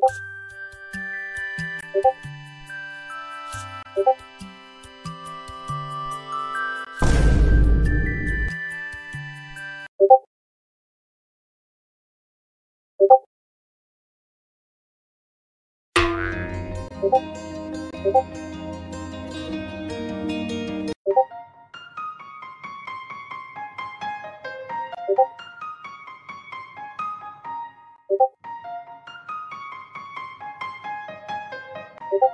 you 고고